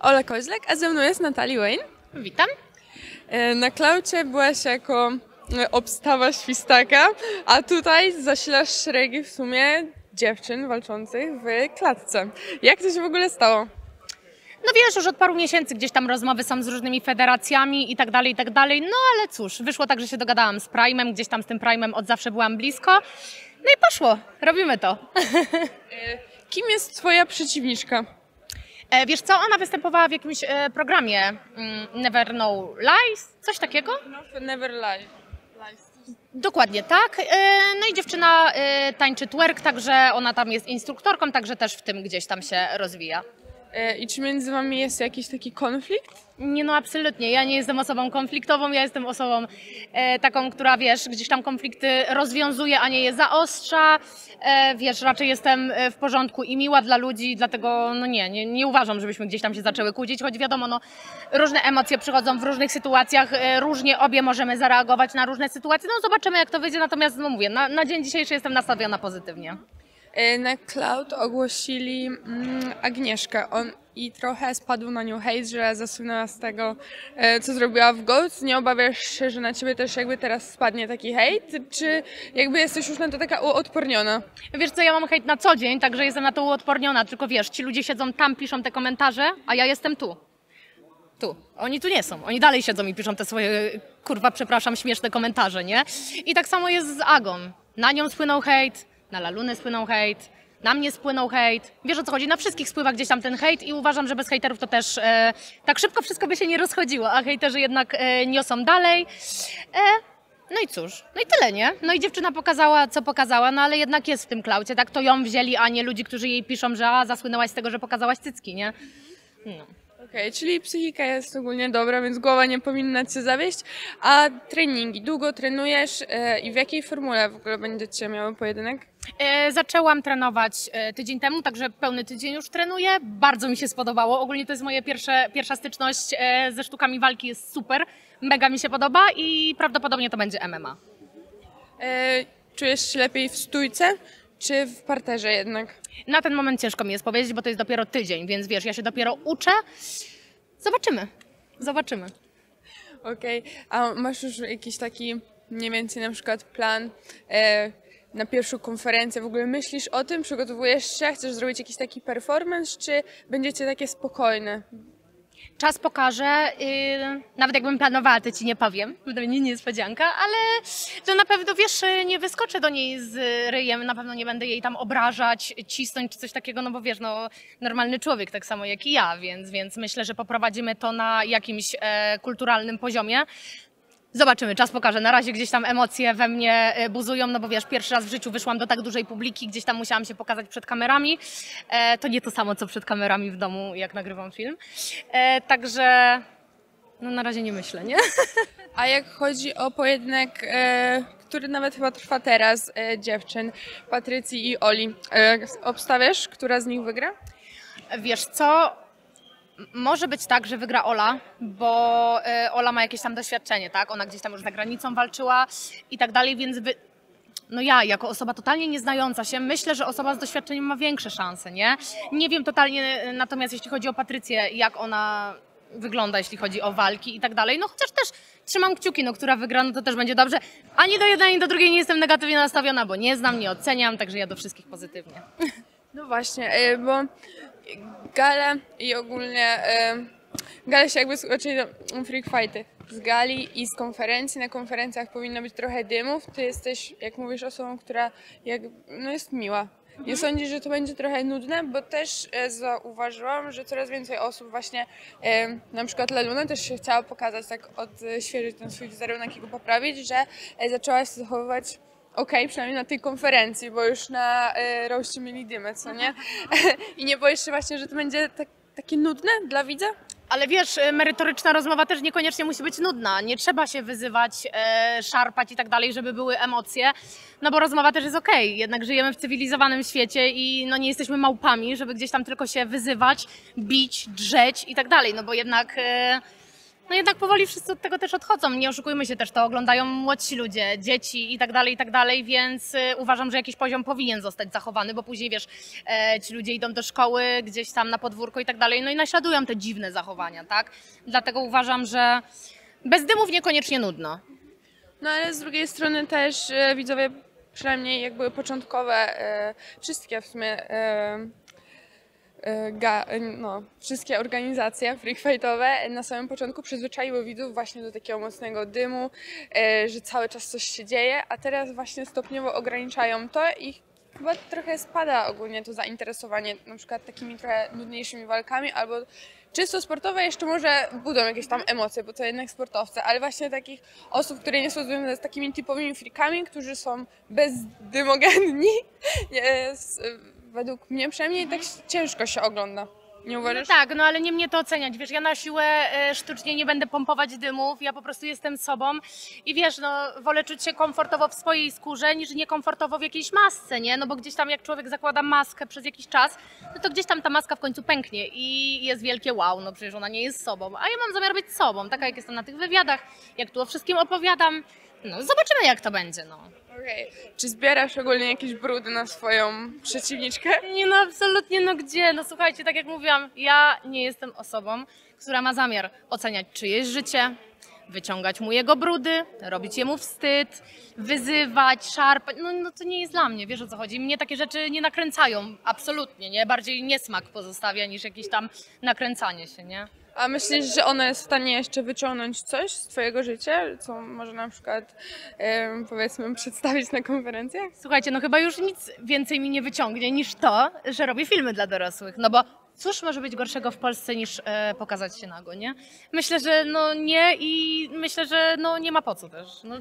Ola Koźlek, a ze mną jest Natalie Wayne. Witam. E, Na klaucie byłaś jako e, obstawa świstaka, a tutaj zasilasz szeregi w sumie dziewczyn walczących w klatce. Jak to się w ogóle stało? No wiesz, już od paru miesięcy gdzieś tam rozmowy są z różnymi federacjami i tak dalej, i tak dalej. No ale cóż, wyszło tak, że się dogadałam z Prime'em, gdzieś tam z tym Prime'em od zawsze byłam blisko. No i poszło, robimy to. Kim jest twoja przeciwniczka? E, wiesz co, ona występowała w jakimś e, programie mm, Never Know Lies, coś takiego? No, Never Lie. Dokładnie tak. E, No i dziewczyna tańczy twerk, także ona tam jest instruktorką, także też w tym gdzieś tam się rozwija. E, I czy między wami jest jakiś taki konflikt? Nie no, absolutnie. Ja nie jestem osobą konfliktową, ja jestem osobą e, taką, która wiesz, gdzieś tam konflikty rozwiązuje, a nie je zaostrza. E, wiesz, raczej jestem e, w porządku i miła dla ludzi, dlatego no nie, nie, nie uważam, żebyśmy gdzieś tam się zaczęły kłócić, choć wiadomo, no różne emocje przychodzą w różnych sytuacjach, e, różnie obie możemy zareagować na różne sytuacje. No zobaczymy, jak to wyjdzie, natomiast no mówię, na, na dzień dzisiejszy jestem nastawiona pozytywnie. E, Na Cloud ogłosili mm, Agnieszkę on, i trochę spadł na nią hejt, że zasunęła z tego, e, co zrobiła w Goats. Nie obawiasz się, że na ciebie też jakby teraz spadnie taki hejt? Czy jakby jesteś już na to taka uodporniona? Wiesz co, ja mam hejt na co dzień, także jestem na to uodporniona, tylko wiesz, ci ludzie siedzą tam, piszą te komentarze, a ja jestem tu. Tu. Oni tu nie są. Oni dalej siedzą i piszą te swoje, kurwa, przepraszam, śmieszne komentarze, nie? I tak samo jest z Agą. Na nią spłynął hejt, na Lalunę spłynął hejt, na mnie spłynął hejt. Wiesz o co chodzi? Na wszystkich spływa gdzieś tam ten hejt i uważam, że bez hejterów to też e, tak szybko wszystko by się nie rozchodziło, a hejterzy jednak e, niosą dalej. E, no i cóż, no i tyle, nie? No i dziewczyna pokazała, co pokazała, no ale jednak jest w tym klaucie, tak? To ją wzięli, a nie ludzi, którzy jej piszą, że a, zasłynęłaś z tego, że pokazałaś cycki, nie? No. Okej, czyli psychika jest ogólnie dobra, więc głowa nie powinna cię zawieść. A treningi, długo trenujesz e, i w jakiej formule w ogóle będziecie miały pojedynek? E, zaczęłam trenować e, tydzień temu, także pełny tydzień już trenuję. Bardzo mi się spodobało. Ogólnie to jest moja pierwsze, pierwsza styczność e, ze sztukami walki, jest super. Mega mi się podoba i prawdopodobnie to będzie MMA. E, czujesz się lepiej w stójce czy w parterze jednak? Na ten moment ciężko mi jest powiedzieć, bo to jest dopiero tydzień, więc wiesz, ja się dopiero uczę. Zobaczymy. Zobaczymy. Okej, a masz już jakiś taki mniej więcej na przykład plan e, na pierwszą konferencję? W ogóle myślisz o tym? Przygotowujesz się? Chcesz zrobić jakiś taki performance, czy będziecie takie spokojne? Czas pokaże. Yy, nawet jakbym planowała, to ci nie powiem. To będzie niespodzianka, ale to na pewno wiesz, nie wyskoczę do niej z ryjem, na pewno nie będę jej tam obrażać, cisnąć czy coś takiego, no bo wiesz, no normalny człowiek tak samo jak i ja, więc, więc myślę, że poprowadzimy to na jakimś e, kulturalnym poziomie. Zobaczymy, czas pokaże. Na razie gdzieś tam emocje we mnie e, buzują, no bo wiesz, pierwszy raz w życiu wyszłam do tak dużej publiki, gdzieś tam musiałam się pokazać przed kamerami. E, to nie to samo, co przed kamerami w domu, jak nagrywam film. E, także no na razie nie myślę, nie? A jak chodzi o pojedynek, e, który nawet chyba trwa teraz, e, dziewczyn, Patrycji i Oli, e, obstawiasz, która z nich wygra? Wiesz co? Może być tak, że wygra Ola, bo e, Ola ma jakieś tam doświadczenie, tak? Ona gdzieś tam już za granicą walczyła i tak dalej, więc wy... no ja, jako osoba totalnie nieznająca się, myślę, że osoba z doświadczeniem ma większe szanse, nie? Nie wiem totalnie, e, natomiast jeśli chodzi o Patrycję, jak ona wygląda, jeśli chodzi o walki i tak dalej, no chociaż też trzymam kciuki, no która wygra, no to też będzie dobrze. Ani do jednej, ani do drugiej nie jestem negatywnie nastawiona, bo nie znam, nie oceniam, także ja do wszystkich pozytywnie. No właśnie, e, bo gale i ogólnie e, gale się jakby, czyli no, freak fighty z gali i z konferencji. Na konferencjach powinno być trochę dymów. Ty jesteś, jak mówisz, osobą, która jak, no jest miła. Nie sądzisz, że to będzie trochę nudne, bo też e, zauważyłam, że coraz więcej osób właśnie, e, na przykład Laluna też się chciała pokazać, tak odświeżyć ten swój wizerunek i go poprawić, że e, zaczęła się zachowywać okej, przynajmniej na tej konferencji, bo już na e, roście mieli dymę, co nie? I nie boisz się właśnie, że to będzie tak, takie nudne dla widza? Ale wiesz, e, merytoryczna rozmowa też niekoniecznie musi być nudna. Nie trzeba się wyzywać, e, szarpać i tak dalej, żeby były emocje. No bo rozmowa też jest okej. Jednak żyjemy w cywilizowanym świecie i no nie jesteśmy małpami, żeby gdzieś tam tylko się wyzywać, bić, drzeć i tak dalej. No bo jednak e, no jednak powoli wszyscy od tego też odchodzą. Nie oszukujmy się też, to oglądają młodsi ludzie, dzieci i tak dalej, i tak dalej, więc y, uważam, że jakiś poziom powinien zostać zachowany, bo później wiesz, e, ci ludzie idą do szkoły, gdzieś tam na podwórko i tak dalej, no i naśladują te dziwne zachowania, tak? Dlatego uważam, że bez dymów niekoniecznie nudno. No ale z drugiej strony też e, widzowie, przynajmniej jak były początkowe, e, wszystkie w sumie, ga, e, no, wszystkie organizacje freakfightowe na samym początku przyzwyczaiły widzów właśnie do takiego mocnego dymu, e, że cały czas coś się dzieje, a teraz właśnie stopniowo ograniczają to i chyba trochę spada ogólnie to zainteresowanie na przykład takimi trochę nudniejszymi walkami albo czysto sportowe jeszcze może budzą jakieś tam emocje, bo to jednak sportowcy, ale właśnie takich osób, które nie są związane z takimi typowymi frikami, którzy są bezdymogenni, jest, według mnie przynajmniej tak ciężko się ogląda. Nie No uważasz? tak, no ale nie mnie to oceniać, wiesz, ja na siłę e, sztucznie nie będę pompować dymów, ja po prostu jestem sobą i wiesz, no wolę czuć się komfortowo w swojej skórze niż niekomfortowo w jakiejś masce, nie? No bo gdzieś tam jak człowiek zakłada maskę przez jakiś czas, no to gdzieś tam ta maska w końcu pęknie i jest wielkie wow, no przecież ona nie jest sobą, a ja mam zamiar być sobą, taka jak jestem na tych wywiadach, jak tu o wszystkim opowiadam, no zobaczymy jak to będzie, no. Okej. Czy zbierasz ogólnie jakieś brudy na swoją przeciwniczkę? Nie no, absolutnie, no gdzie? No słuchajcie, tak jak mówiłam, ja nie jestem osobą, która ma zamiar oceniać czyjeś życie, wyciągać mu jego brudy, robić jemu wstyd, wyzywać, szarpać. No, no to nie jest dla mnie, wiesz o co chodzi. Mnie takie rzeczy nie nakręcają, absolutnie, nie? Bardziej niesmak pozostawia niż jakieś tam nakręcanie się, nie? A myślisz, że ona jest w stanie jeszcze wyciągnąć coś z twojego życia, co może na przykład powiedzmy przedstawić na konferencjach? Słuchajcie, no chyba już nic więcej mi nie wyciągnie niż to, że robię filmy dla dorosłych. No bo cóż może być gorszego w Polsce niż e, pokazać się nago, nie? Myślę, że no nie i myślę, że no nie ma po co też. No,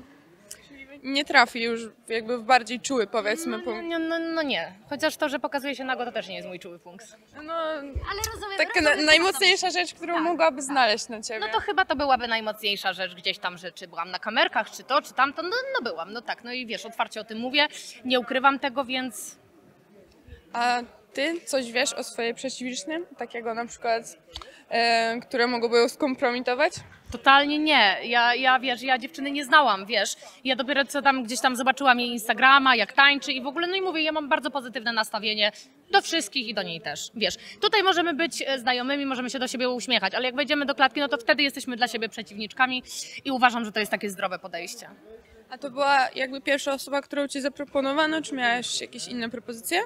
Nie trafi już jakby w bardziej czuły powiedzmy no, punkt. no, no, no nie. Chociaż to, że pokazuje się nago, to też nie jest mój czuły punkt. No, Ale rozumiem. taka na, najmocniejsza rzecz, którą Tak, mogłaby tak. znaleźć na ciebie. No to chyba to byłaby najmocniejsza rzecz gdzieś tam, że czy byłam na kamerkach, czy to, czy tamto. No, no byłam, no tak. No i wiesz, otwarcie o tym mówię. Nie ukrywam tego, więc A ty coś wiesz o swojej przeciwnicznym? Takiego na przykład, e, które mogłoby ją skompromitować? Totalnie nie. Ja, ja wiesz, ja dziewczyny nie znałam, wiesz. Ja dopiero co tam gdzieś tam zobaczyłam jej Instagrama, jak tańczy i w ogóle, no i mówię, ja mam bardzo pozytywne nastawienie do wszystkich i do niej też, wiesz. Tutaj możemy być e, znajomymi, możemy się do siebie uśmiechać, ale jak wejdziemy do klatki, no to wtedy jesteśmy dla siebie przeciwniczkami i uważam, że to jest takie zdrowe podejście. A to była jakby pierwsza osoba, którą ci zaproponowano, czy miałeś jakieś inne propozycje?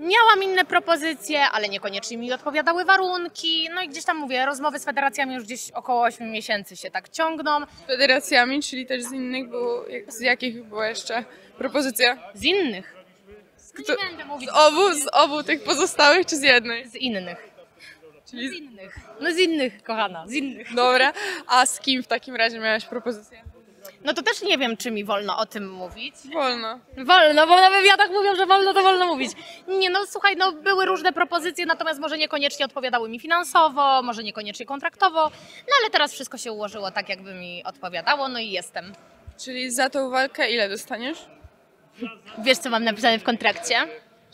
Miałam inne propozycje, ale niekoniecznie mi odpowiadały warunki. No i gdzieś tam mówię, rozmowy z federacjami już gdzieś około 8 miesięcy się tak ciągną. Z federacjami, czyli też z innych było, z jakich była jeszcze propozycja? Z innych. Kto, Nie będę mówić z obu, z obu tych pozostałych, czy z jednej? z innych. Czyli Z innych. No z innych, kochana, z innych. Dobra, a z kim w takim razie miałaś propozycję? No to też nie wiem, czy mi wolno o tym mówić. Wolno. Wolno, bo na wywiadach mówią, że wolno, to wolno mówić. Nie, no słuchaj, no były różne propozycje, natomiast może niekoniecznie odpowiadały mi finansowo, może niekoniecznie kontraktowo, no ale teraz wszystko się ułożyło tak, jakby mi odpowiadało, no i jestem. Czyli za tą walkę ile dostaniesz? Wiesz, co mam napisane w kontrakcie?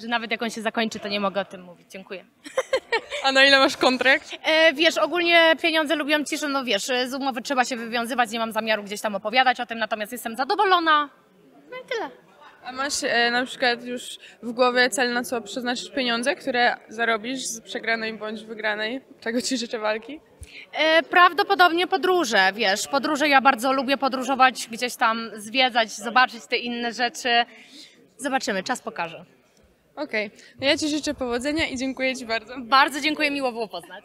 Że nawet jak on się zakończy, to nie mogę o tym mówić. Dziękuję. A na ile masz kontrakt? E, wiesz, ogólnie pieniądze lubią ciszę, no wiesz, z umowy trzeba się wywiązywać, nie mam zamiaru gdzieś tam opowiadać o tym, natomiast jestem zadowolona. No i tyle. A masz e, na przykład już w głowie cel, na co przeznaczysz pieniądze, które zarobisz z przegranej bądź wygranej? Czego ci życzę walki? E, Prawdopodobnie podróże, wiesz, podróże ja bardzo lubię podróżować, gdzieś tam zwiedzać, zobaczyć te inne rzeczy. Zobaczymy, czas pokaże. Okej, no ja ci życzę powodzenia i dziękuję ci bardzo. Bardzo dziękuję, miło było poznać.